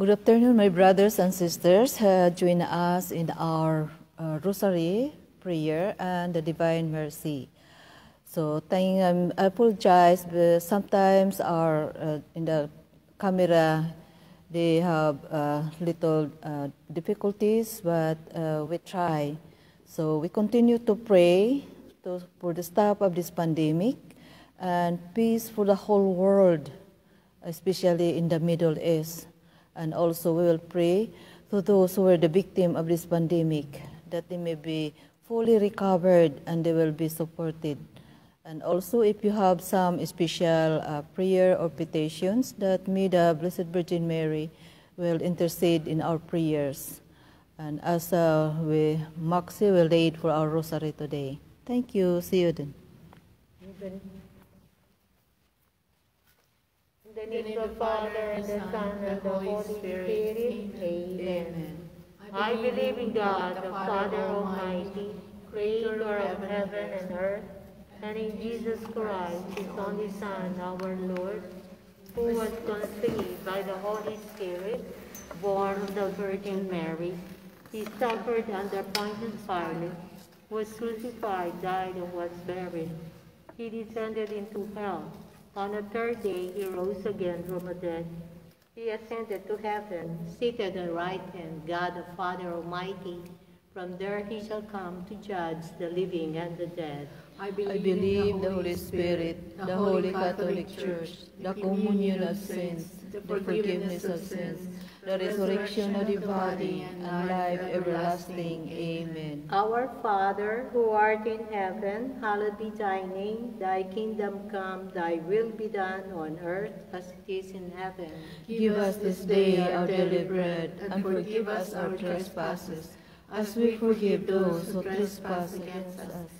Good afternoon, my brothers and sisters. Uh, join us in our uh, Rosary prayer and the Divine Mercy. So, thank, um, I apologize, but sometimes our uh, in the camera they have uh, little uh, difficulties, but uh, we try. So we continue to pray to, for the stop of this pandemic and peace for the whole world, especially in the Middle East. And also we will pray to those who are the victim of this pandemic, that they may be fully recovered and they will be supported. And also if you have some special uh, prayer or petitions, that may the Blessed Virgin Mary will intercede in our prayers. And as uh, we, Maxi will lead for our rosary today. Thank you. See you then. In the name of the Father, and the Son, and the Holy Spirit. Amen. I believe in God, the Father Almighty, creator of heaven and earth, and in Jesus Christ, his only Son, our Lord, who was conceived by the Holy Spirit, born of the Virgin Mary. He suffered under Pontius Pilate, was crucified, died, and was buried. He descended into hell. On the third day, he rose again from the dead. He ascended to heaven, seated at the right hand, God the Father Almighty. From there he shall come to judge the living and the dead. I believe in the Holy Spirit, the Holy Catholic Church, the communion of saints, the forgiveness of sins, the resurrection of the body, and life everlasting. Amen. Our Father, who art in heaven, hallowed be thy name. Thy kingdom come, thy will be done on earth as it is in heaven. Give us this day our daily bread, and forgive us our trespasses, as we forgive those who trespass against us.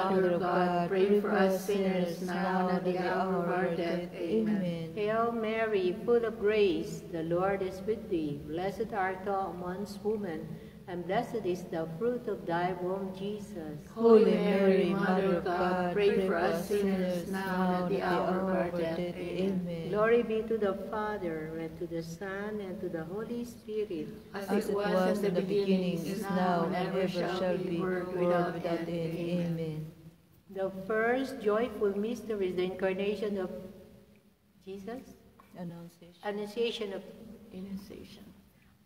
of God, pray for us sinners, now and at the hour of our death. Amen. Hail Mary, full of grace, the Lord is with thee. Blessed art thou amongst women, and blessed is the fruit of thy womb, Jesus. Holy Mary, Mother of God, pray for us sinners, now and at the hour of our death. Amen. Glory be to the Father, and to the Son, and to the Holy Spirit. As it was in the beginning, is now, and ever shall be, world without end. Amen. The first joyful mystery is the incarnation of Jesus, Annunciation. annunciation of Annunciation.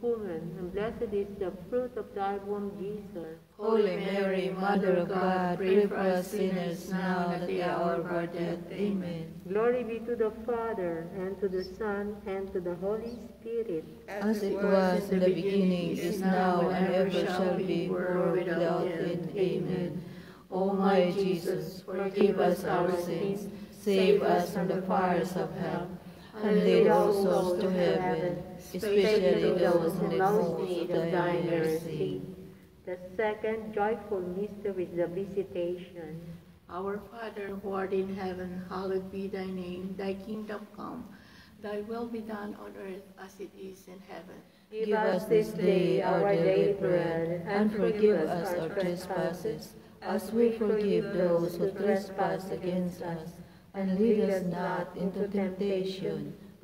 women, and blessed is the fruit of thy womb, Jesus. Holy Mary, Mother of God, pray for us sinners now and at the hour of our death. Amen. Glory be to the Father, and to the Son, and to the Holy Spirit. As it was in the beginning, is now, and ever shall be, world without end. Amen. O my Jesus, forgive us our sins, save us from the fires of hell, and lead all souls to heaven, especially those who most need of thy mercy. The second joyful mystery is the visitation. Our Father, who art in heaven, hallowed be thy name. Thy kingdom come. Thy will be done on earth as it is in heaven. Give us this day our daily bread, and forgive us our trespasses, as we forgive those who trespass against us. And lead us not into temptation,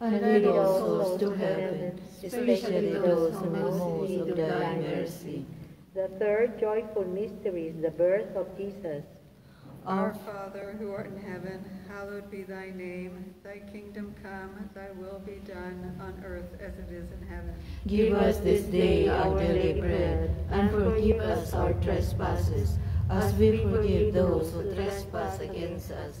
and lead all souls to heaven, especially those who the most of thy mercy. The third joyful mystery is the birth of Jesus. Our Father, who art in heaven, hallowed be thy name. Thy kingdom come, thy will be done on earth as it is in heaven. Give us this day our daily bread, and forgive us our trespasses, as we forgive those who trespass against us.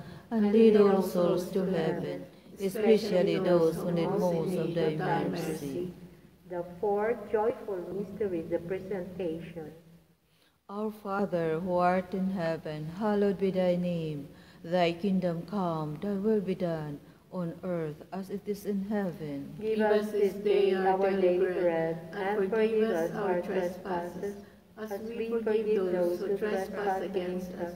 and lead all souls to heaven, especially those who need most of thy mercy. The fourth joyful mystery, the presentation. Our Father, who art in heaven, hallowed be thy name. Thy kingdom come, thy will be done, on earth as it is in heaven. Give us this day our daily bread, and forgive us our trespasses, as we forgive those who trespass against us.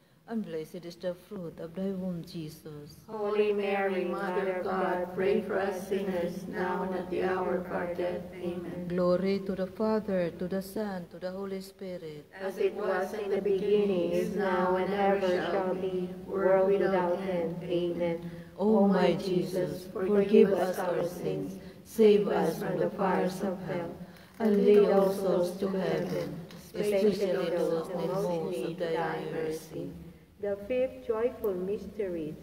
and blessed is the fruit of thy womb, Jesus. Holy Mary, Mother of God, pray for us sinners now and at the hour of our death. Amen. Glory to the Father, to the Son, to the Holy Spirit. As it was in the beginning, is now, and ever shall be, world without end. Amen. O my Jesus, forgive us our sins, save us from the fires of hell, and lead all souls to heaven, especially those in most of thy mercy. The fifth joyful mystery,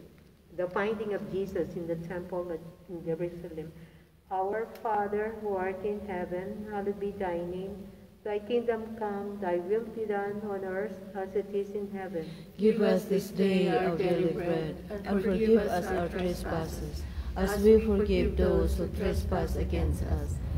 the finding of Jesus in the temple in Jerusalem. Our Father who art in heaven, hallowed be thy name. Thy kingdom come, thy will be done on earth as it is in heaven. Give us this day our daily bread, and forgive us our trespasses, as we forgive those who trespass against us.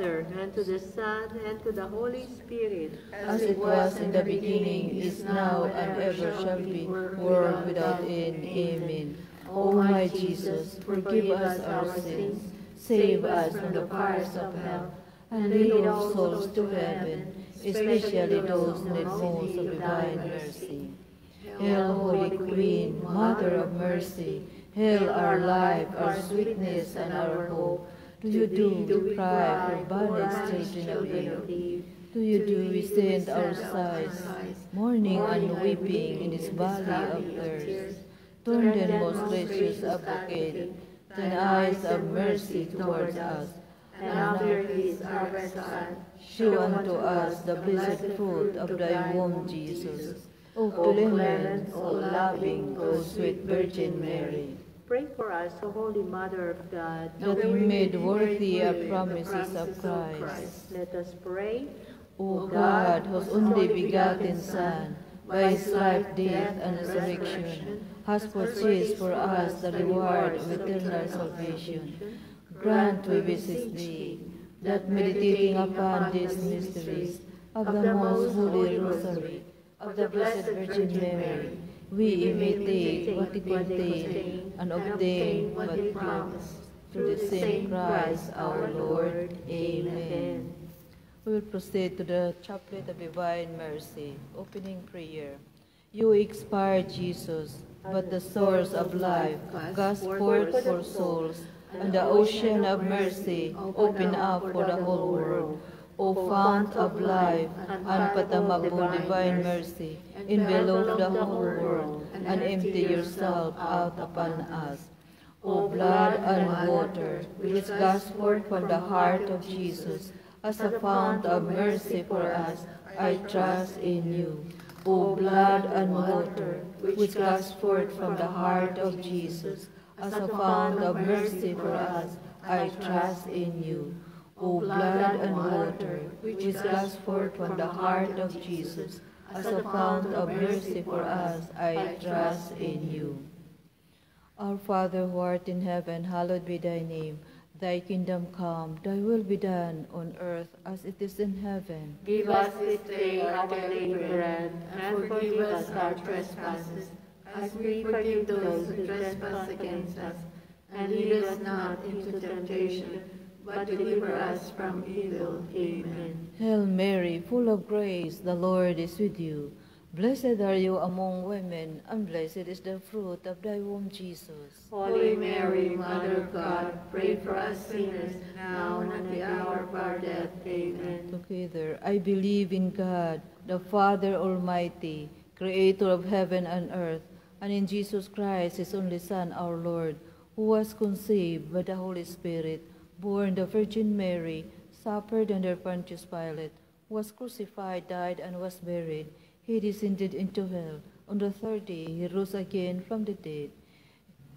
and to the Son, and to the Holy Spirit. As it was in the beginning, is now, and ever shall be, world without end. Amen. O my Jesus, forgive us our sins, save us from the fires of hell, and lead all souls to heaven, especially those in need most of divine mercy. Hail, Holy Queen, Mother of Mercy, hail our life, our sweetness, and our hope. To you do we cry, O banished children of Eve. To you do we send our sighs, mourning and weeping in this valley of tears. Turn then, most gracious advocate, thine eyes of mercy towards us, and after our son, Show unto us the blessed fruit of thy womb, Jesus. O clement, O loving, O sweet Virgin Mary, Pray for us, O Holy Mother of God. that we made worthy of promises of Christ. Let us pray. O God, whose only begotten Son, by his life, death, and resurrection, has purchased for us the reward of eternal salvation, grant, we beseech thee, that meditating upon these mysteries of the most holy rosary of the Blessed Virgin Mary, we imitate what it contains and obtain what it promised. Through the same Christ our Lord. Amen. We will proceed to the Chaplet of Divine Mercy, opening prayer. You expired, Jesus, but the source of life, God's forth for souls, and the ocean of mercy open up for the whole world. O fount of life, and unfathomable divine mercy, envelop the whole world and empty yourself out upon us. O blood and water, which gushed forth from the heart of Jesus, as a fount of mercy for us, I trust in you. O blood and water, which gushed forth from the heart of Jesus, as a fount of mercy for us, I trust in you. O blood and water, which gushed forth from the heart of Jesus, as a fount of mercy for us, I trust in you. Our Father who art in heaven, hallowed be thy name. Thy kingdom come, thy will be done on earth as it is in heaven. Give us this day our daily bread, and forgive us our trespasses, as we forgive those who trespass against us. And lead us not into temptation, but deliver us from evil. Amen. Hail Mary, full of grace, the Lord is with you. Blessed are you among women, and blessed is the fruit of thy womb, Jesus. Holy Mary, Mother of God, pray for us sinners, now and at the hour of our death. Amen. Together, I believe in God, the Father Almighty, creator of heaven and earth, and in Jesus Christ, his only Son, our Lord, who was conceived by the Holy Spirit, born the Virgin Mary, suffered under Pontius Pilate, was crucified, died, and was buried. He descended into hell. On the third day, he rose again from the dead.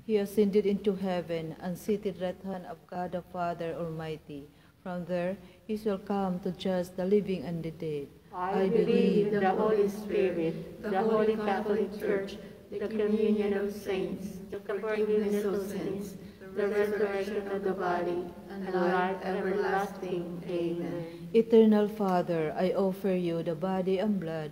He ascended into heaven and seated right hand of God the Father Almighty. From there, he shall come to judge the living and the dead. I believe in the Holy Spirit, the Holy Catholic Church, the communion of saints, the forgiveness of sins, the resurrection of the body, and life everlasting. Amen. Eternal Father, I offer you the body and blood,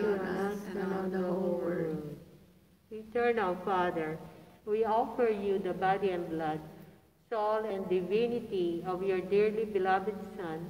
on us and on the whole world. Eternal Father, we offer you the body and blood, soul and divinity of your dearly beloved Son,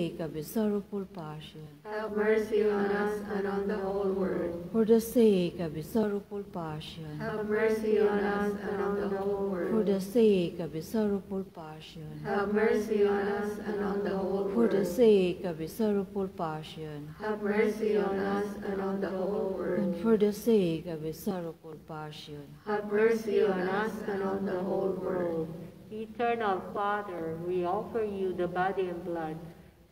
of his sorrowful passion, Have mercy on us and on the whole world. for the sake of his sorrowful passion, Have mercy on us and on the whole world. for world. the sake of his sorrowful passion, Have mercy on us and on the whole world. for the sake of his sorrowful passion, Have mercy on us and on the whole and world. for the sake of his sorrowful passion. Have mercy on us and on the whole world. Eternal Father, we offer you the body and blood,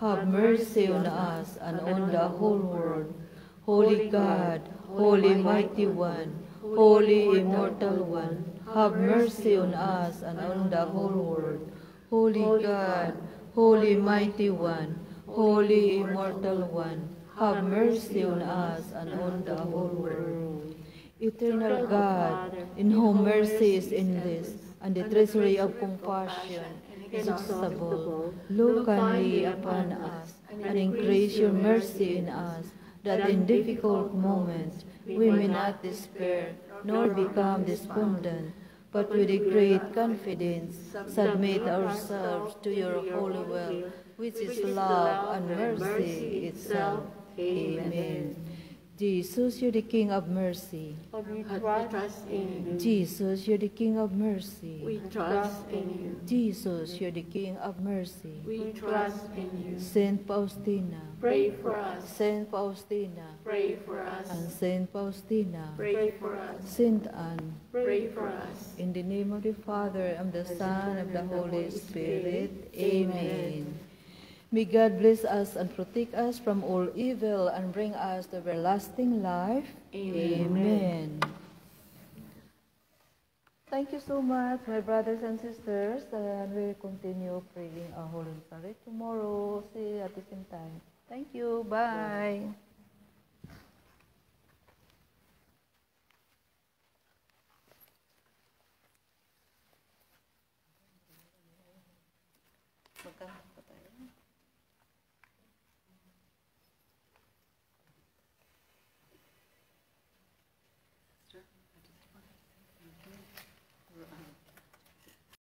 have mercy on us and on the whole world. Holy God, Holy Mighty One, Holy Immortal One, have mercy on us and on the whole world. Holy God, Holy Mighty One, Holy Immortal One, have mercy on us and on the whole world. Eternal God, in whom mercy is endless, and the treasury of compassion inexhaustible, look kindly upon us, and increase your mercy in us, that in difficult moments we may not despair, nor become despondent, but with a great confidence submit ourselves to your holy will, which is love and mercy itself. Amen. Jesus, you're the King of mercy. We trust in you. Jesus, you're the King of mercy. We trust in you. Jesus, you're the King of mercy. We trust in you. Saint Faustina, Pray for us. Saint Faustina, Pray for us. and Saint Faustina, Pray for us. Saint Anne, Pray for us. in the name of the Father, and the Son, and the Holy Spirit. Amen. May God bless us and protect us from all evil and bring us to everlasting life. Amen. Thank you so much, my brothers and sisters, and we'll continue praying our Holy Rosary tomorrow. See you at the same time. Thank you. Bye. Magkano